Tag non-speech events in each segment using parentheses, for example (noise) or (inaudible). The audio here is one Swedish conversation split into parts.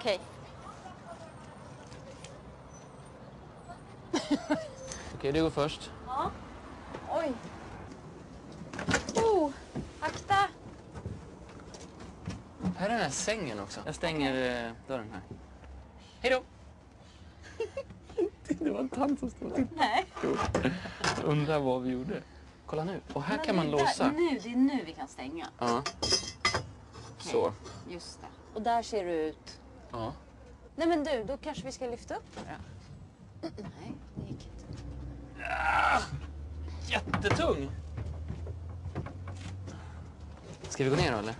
Okej. (laughs) Okej, du går först. Ja. Oj. Oh, akta. Här är den här sängen också. Jag stänger eh, dörren här. Hej då! (laughs) det var en tant som stod och tittade. Nej. Undrar vad vi gjorde. Kolla nu. Och här kan man låsa. Nu, det är nu vi kan stänga. Ja. Så. Just det. Och där ser du ut. Ja. Nej men du, då kanske vi ska lyfta upp då. Nej, det gick inte. Jättetung! Ska vi gå ner då eller?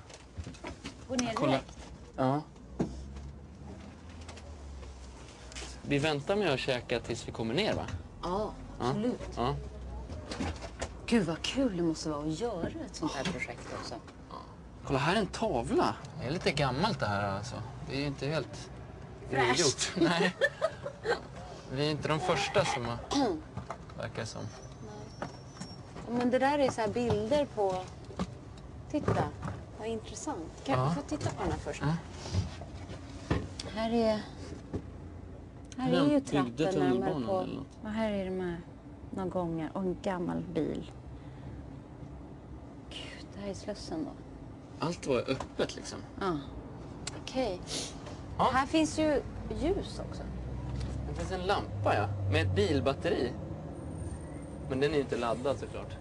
Gå ner Kolla. direkt. Ja. Vi väntar med att käka tills vi kommer ner va? Ja, absolut. Ja. Gud vad kul det måste vara att göra ett sånt här projekt också. Kolla här är en tavla. Det är lite gammalt det här alltså. Det är ju inte helt Fräscht. (laughs) Nej. Vi är inte de första som har... Verkar som. Men det där är så här bilder på... Titta, vad intressant. Kan Ja. jag få titta på den här först? Ja. Här är... Här är ju trappen på. Och här är de här några gånger. Och en gammal bil. Gud, det här är Slussen då. Allt var öppet liksom. Ja. Okej. Ja. Här finns ju ljus också. Det finns en lampa ja. Med ett bilbatteri. Men den är ju inte laddad såklart.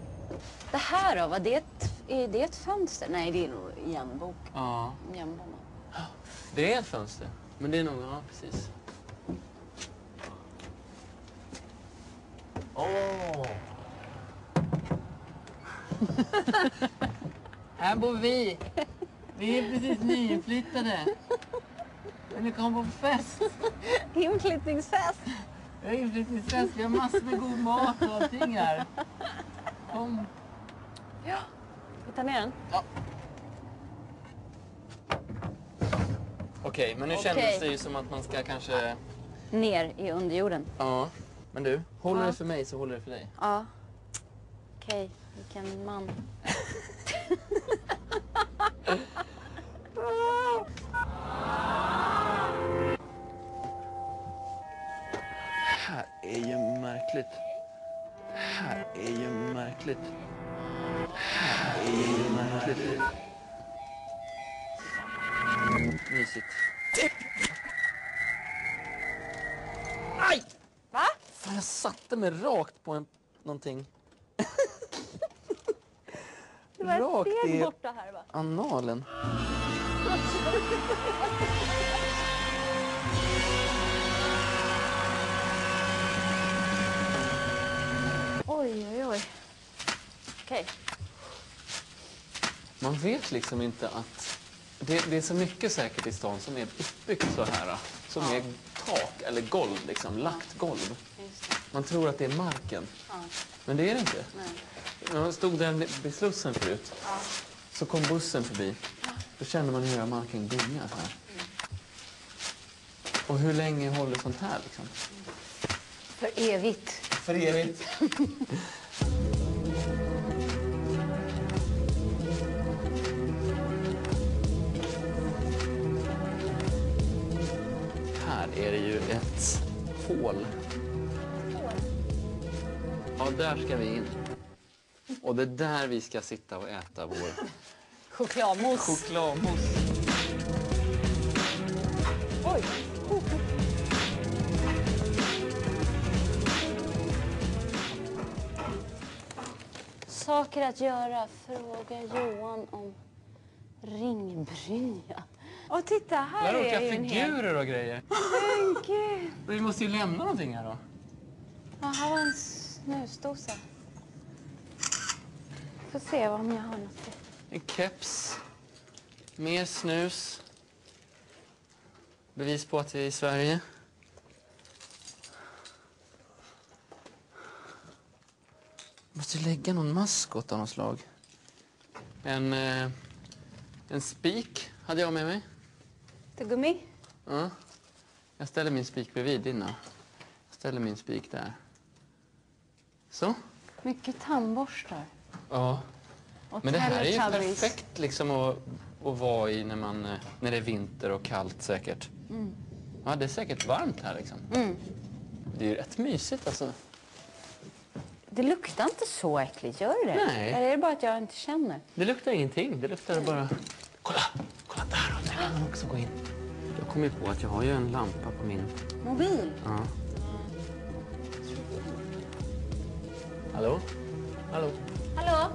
Det här då, var det ett, är det ett fönster? Nej, det är nog igenbok. Ja. Igenbommat. Det är ett fönster. Men det är nog... Ja, precis. Åh! (laughs) Här bor vi. Vi är precis nyinflyttade. Men ni kommer på fest. Inflyttningsfest! Vi har inflyttningsfest. Vi har massor med god mat och allting här. Kom. Vi tar ner den. Okej, men nu Okej. kändes det ju som att man ska kanske... Ner i underjorden. Ja. Men du, håller Ja. det för mig så håller det för dig. Ja. Okej, vilken man. (laughs) här är ju märkligt. Här är ju märkligt. Här är ju märkligt. Mysigt. Aj! Va? Fan, jag satte mig rakt på en, någonting. (laughs) Det var Rakt ett steg i- borta här va? Analen. Oj, oj, oj. Okej. Man vet liksom inte att... Det, det är så mycket säkert i stan som är uppbyggt så här. Som är tak eller golv, liksom. Lagt golv. Man tror att det är marken. Ja. Men det är det inte. Nej. När man stod där vid Slussen förut, så kom bussen förbi. Då kände man hur marken gungar här. Och hur länge håller sånt här liksom? För evigt. För evigt. Här är det ju ett hål. Ja, där ska vi in. Och det är där vi ska sitta och äta vår Chokladmousse. chokladmousse. Oj. Saker att göra. Fråga Johan om ringbrynja. Och titta, här Där är ju en hel... figurer och grejer. Men gud. Vi måste ju lämna någonting här då. Ja, här var en snusdosa. Får se om jag har något. En keps. Mer snus. Bevis på att vi är i Sverige. Måste lägga någon maskot av något slag. En, eh, en spik hade jag med mig. Tuggummi? Ja. Jag ställer min spik bredvid din. Jag ställer min spik där. Så. Mycket tandborstar. Ja. Men det här är ju perfekt liksom att att vara i när, man, eh, när det är vinter och kallt säkert. Ja, det är säkert varmt här liksom. Det är ju rätt mysigt alltså. Det luktar inte så äckligt, gör det? Nej. Eller är det bara att jag inte känner? Det luktar ingenting. Det luktar bara... Kolla! Kolla där! Och där kan man också gå in. Jag kom ju på att jag har ju en lampa på min... Mobil? Ja. Hallå? Hallå? Hallå?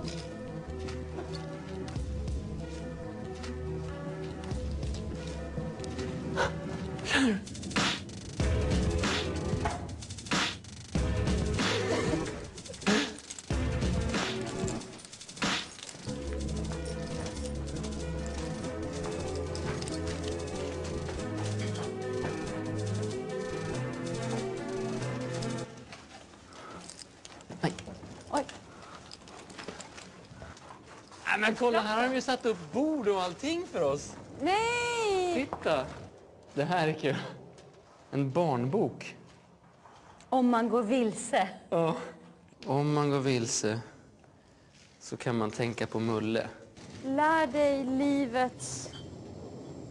Nej. Oj. Nej men kolla, här har de ju satt upp bord och allting för oss. Nej! Titta! Det här är kul. En barnbok. Om man går vilse. Ja. Om man går vilse så kan man tänka på Mulle. Lär dig livets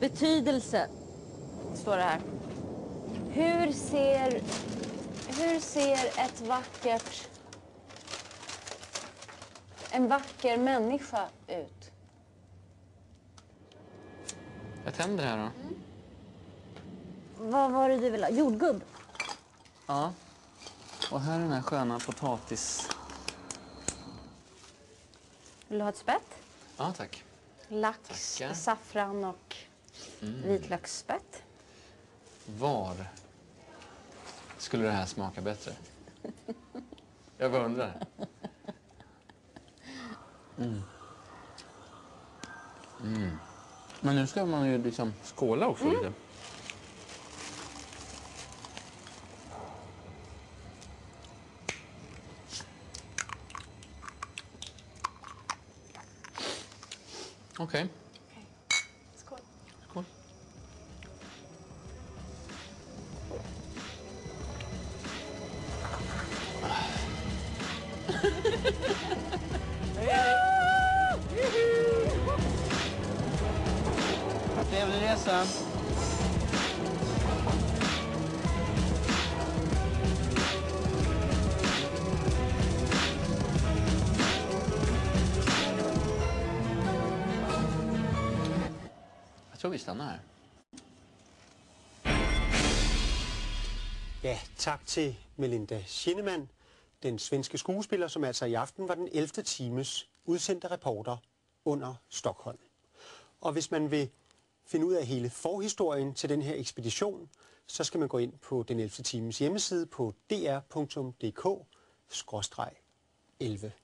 betydelse, står det här. Hur ser, hur ser ett vackert, en vacker människa ut? Jag tänder här då. Vad var det du ville ha? Jordgubb? Ja. Och här är den här sköna potatis... Vill du ha ett spett? Ja, tack. Lax, Tackar. saffran och vitlöksspett. Var skulle det här smaka bättre? Jag bara undrar. Mm. Mm. Men nu ska man ju liksom skåla också lite. Okej. Skål. Resa. Jag tror vi stannar här. Ja, tak til Melinda Schinnemann, den svenske skuespiller, som altså i aften var den 11. times udsendte reporter under Stockholm. Og hvis man vil finde ud af hele forhistorien til den her ekspedition, så skal man gå ind på den 11. times hjemmeside på dr.dk-11.